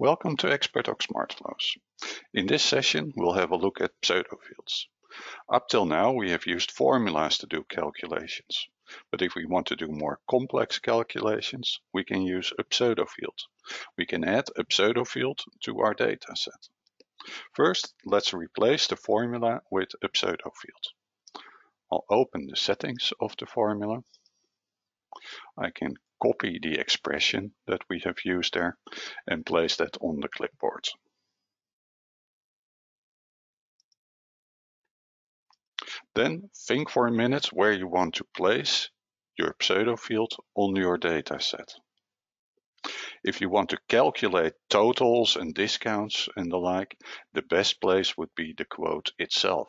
Welcome to Xpertdoc SmartFlows. In this session, we'll have a look at pseudofields. Up till now, we have used formulas to do calculations. But if we want to do more complex calculations, we can use a pseudofield. We can add a pseudofield to our dataset. First, let's replace the formula with a pseudofield. I'll open the settings of the formula. I can copy the expression that we have used there and place that on the clipboard. Then think for a minute where you want to place your pseudo field on your dataset. If you want to calculate totals and discounts and the like, the best place would be the quote itself.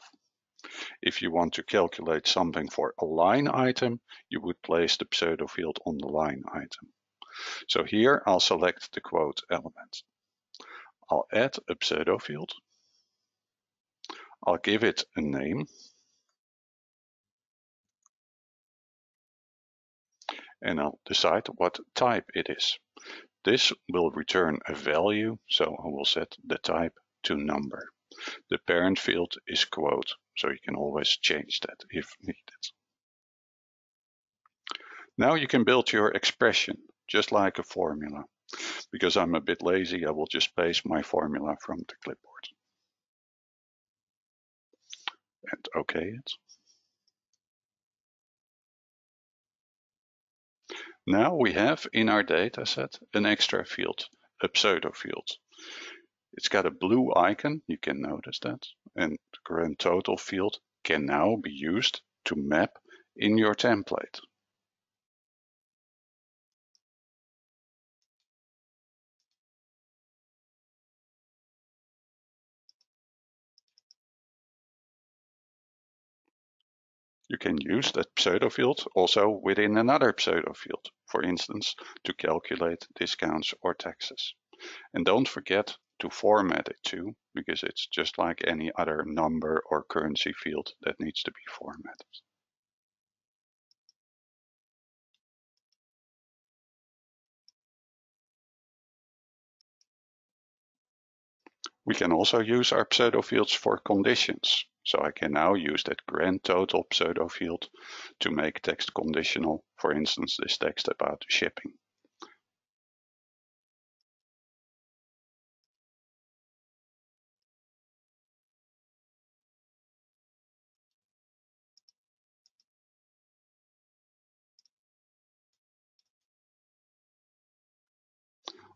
If you want to calculate something for a line item, you would place the pseudo field on the line item. So here I'll select the quote element. I'll add a pseudo field. I'll give it a name. And I'll decide what type it is. This will return a value, so I will set the type to number. The parent field is quote, so you can always change that if needed. Now you can build your expression, just like a formula. Because I'm a bit lazy, I will just paste my formula from the clipboard. And OK it. Now we have in our dataset an extra field, a pseudo field. It's got a blue icon, you can notice that, and the grand total field can now be used to map in your template. You can use that pseudo field also within another pseudo field, for instance, to calculate discounts or taxes. And don't forget to format it too, because it's just like any other number or currency field that needs to be formatted. We can also use our pseudo fields for conditions. So I can now use that grand total pseudo field to make text conditional, for instance, this text about shipping.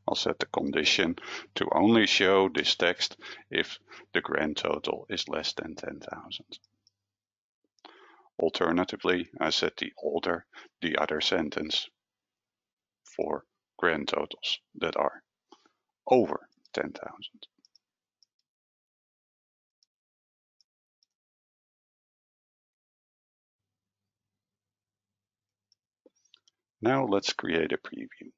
I'll set the condition to only show this text if the grand total is less than 10,000. Alternatively, I set the alter the other sentence for grand totals that are over 10,000. Now let's create a preview.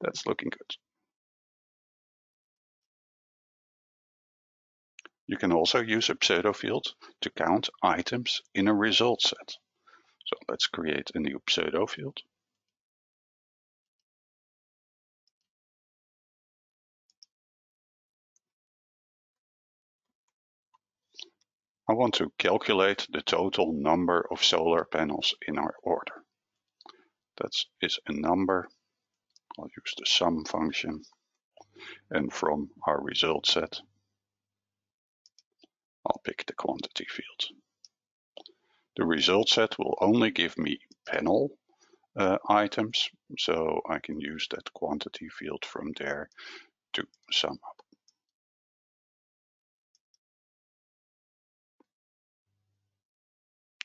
That's looking good. You can also use a pseudo field to count items in a result set. So let's create a new pseudo field. I want to calculate the total number of solar panels in our order. That is a number I'll use the sum function. And from our result set, I'll pick the quantity field. The result set will only give me panel uh, items, so I can use that quantity field from there to sum up.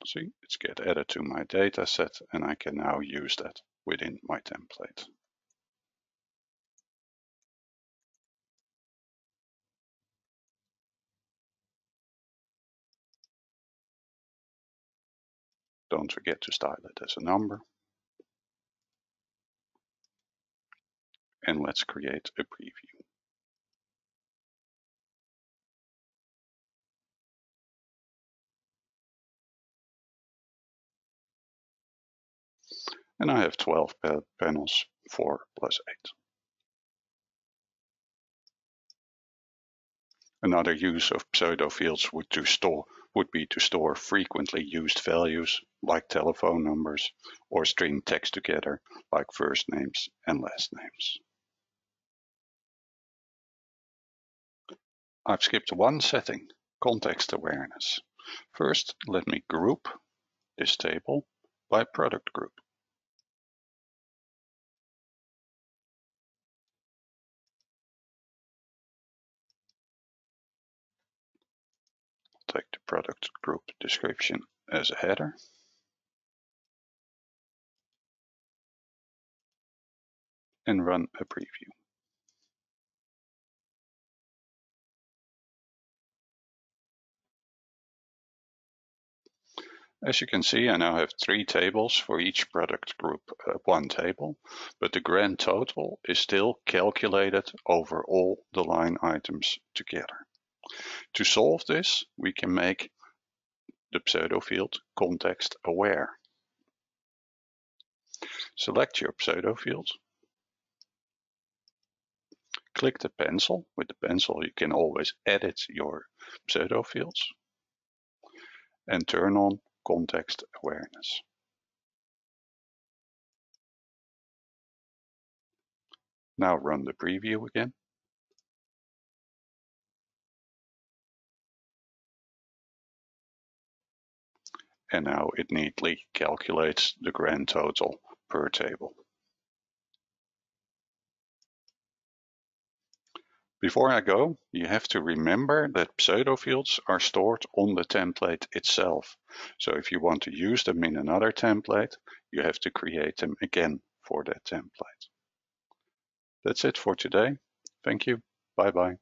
See, it's get added to my data set and I can now use that within my template. Don't forget to style it as a number. And let's create a preview. And I have 12 panels, 4 plus 8. Another use of pseudo fields would to store would be to store frequently used values like telephone numbers or string text together like first names and last names. I've skipped one setting, context awareness. First, let me group this table by product group. Product group description as a header. And run a preview. As you can see, I now have three tables for each product group, uh, one table, but the grand total is still calculated over all the line items together. To solve this, we can make the pseudo field context aware. Select your pseudo field. Click the pencil. With the pencil, you can always edit your pseudo fields and turn on context awareness. Now run the preview again. And now it neatly calculates the grand total per table. Before I go, you have to remember that pseudo fields are stored on the template itself. So if you want to use them in another template, you have to create them again for that template. That's it for today. Thank you. Bye bye.